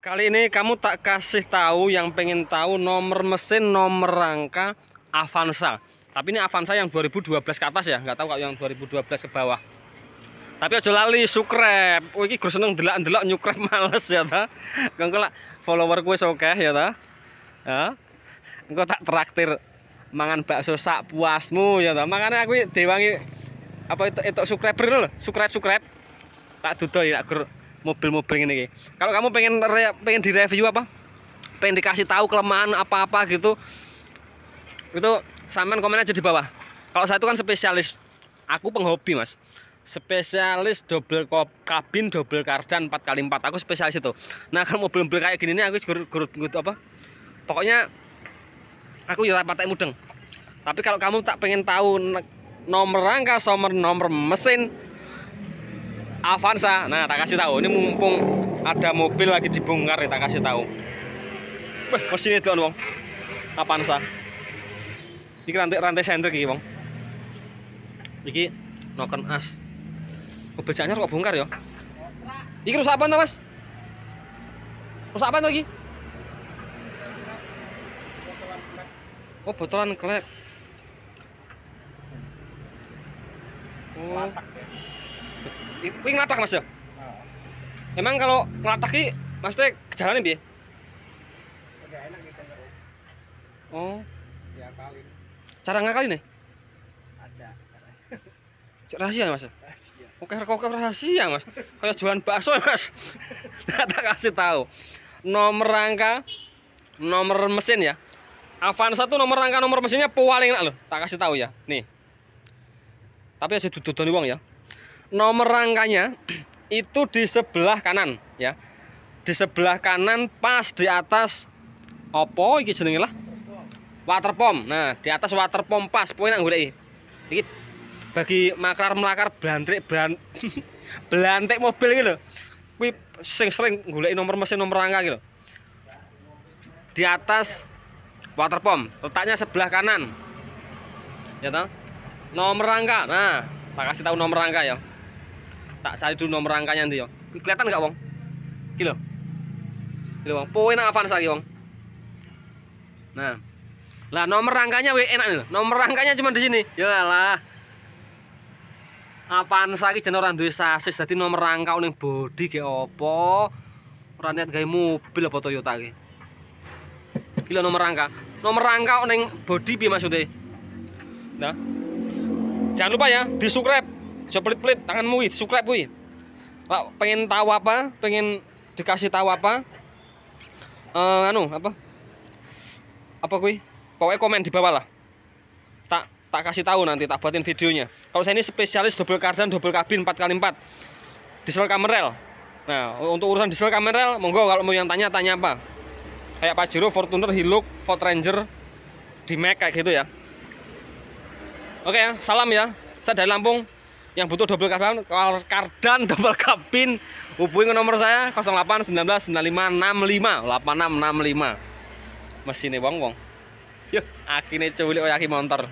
Kali ini kamu tak kasih tahu yang pengen tahu nomor mesin, nomor rangka Avanza. Tapi ini Avanza yang 2012 ke atas ya, nggak tahu kalau yang 2012 ke bawah. Tapi aja lali subscribe. Oh iki gue seneng delok-delok nyukrep males ya ta. Engko lak follower gue oke ya ta. Ya. Engko tak traktir mangan bakso sak puasmu ya ta. Makanya aku dewangi apa itu itu subscriber lho, subscribe subscribe. Tak dudoh ya tak mobil-mobil ini. Kalau kamu pengen re, pengen direview apa? Pengen dikasih tahu kelemahan apa-apa gitu. Itu sampean komen aja di bawah. Kalau saya itu kan spesialis. Aku penghobi, Mas. Spesialis double kabin, double kardan 4x4. Aku spesialis itu. Nah, kalau mobil-mobil kayak gini nih aku gurut gurut apa? Pokoknya aku ya patek mudeng. Tapi kalau kamu tak pengen tahu nomor rangka, nomor nomor mesin, Avanza. Nah, tak kasih tahu. Ini mumpung ada mobil lagi dibongkar, tak kasih tahu. Wah, mesin itu wong. Avanza. Iki rantai rantai sentrik iki, Wong. Iki noken as. Mobil janyar kok bongkar ya? Iki rusak apa Mas? Rusak apa iki? Oh, botolan klep. Oh. Kuwi nglatak Mas ya? Emang kalau nglatak ki maksudnya kejalannya piye? Oh, Ya kali cara ngakali nih? ada. Cek rahasia Mas. Rahasia. Oke, kok rahasia Mas. Kayak jualan bakso Mas. Nah, tak kasih tahu. Nomor rangka, nomor mesin ya. Avanza tuh nomor rangka nomor mesinnya paling enak loh. Tak kasih tahu ya. Nih. Tapi aja duduk wong ya. Nomor rangkanya itu di sebelah kanan ya. Di sebelah kanan pas di atas opo iki jenenge lah? Water pump. Nah, di atas water pump pas poin goleki. Iki bagi maklar-melakar blantik blan belantik mobil lho. Kuwi sing sering goleki nomor mesin nomor rangka gitu. Di atas water pump, letaknya sebelah kanan. Ya toh? Nomor rangka. Nah, tak kasih tahu nomor rangka ya. Tak cari dulu nomor rangkanya nanti ya. Kelihatan nggak, Wong? Kilo. Kilo, Wong. Poin Avanza iki, Wong. Nah. Lah nomor rangkanya enak nih. Nomor rangkanya cuma di sini. Ya lah. Avanza iki jenenge ora duwe sasis, dadi nomor rangka ning bodi ge opo? Ora niat gawe mobil apa Toyota iki. Lho nomor rangka. Nomor rangka ning bodi piye maksudnya? Nah. Jangan lupa ya, di subscribe. Coba pelit-pelit tanganmu wih, subscribe wih. Pak pengen tahu apa? Pengen dikasih tahu apa? Eh anu, apa? Apa kuwi? Pokoknya komen di bawah lah. Tak tak kasih tahu nanti tak buatin videonya. Kalau saya ini spesialis double kardan, double kabin 4x4. Diesel kamerel. Nah, untuk urusan diesel kamerel, monggo kalau mau yang tanya tanya apa? Kayak Pajero, Fortuner, Hilux, Ford Ranger, D-Max kayak gitu ya. Oke ya, salam ya. Saya dari Lampung yang butuh double kardan, kardan double kabin hubungi ke nomor saya 08 19 95 65 8665 mesinnya wong wong yuk akhirnya culik kaya motor